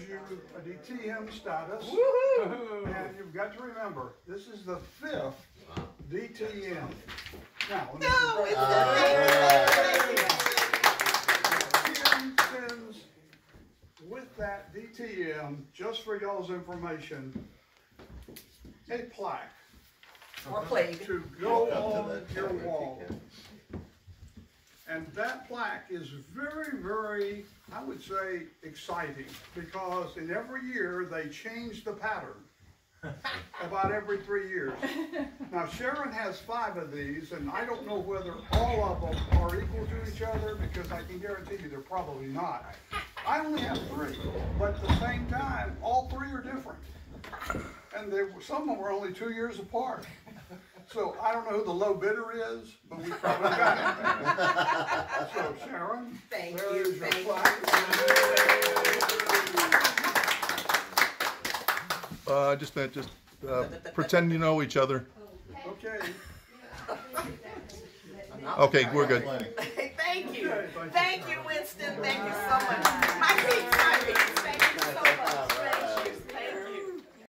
you uh, a DTM status. Woohoo! And you've got to remember, this is the fifth DTM. Now, let me- No, it's Tim uh, sends with that DTM, just for y'all's information, a plaque Or plague. to go And that plaque is very, very, I would say, exciting, because in every year, they change the pattern. About every three years. Now Sharon has five of these, and I don't know whether all of them are equal to each other, because I can guarantee you they're probably not. I only have three, but at the same time, all three are different. And they, some of them were only two years apart. So I don't know who the low bidder is, but we probably got it. So Sharon, Thank there you, thank plaque. Uh, just that, just, uh, pretend you know each other. Okay. Okay, we're good. Thank you. Okay, thank you. Thank you, Winston. Thank you so much.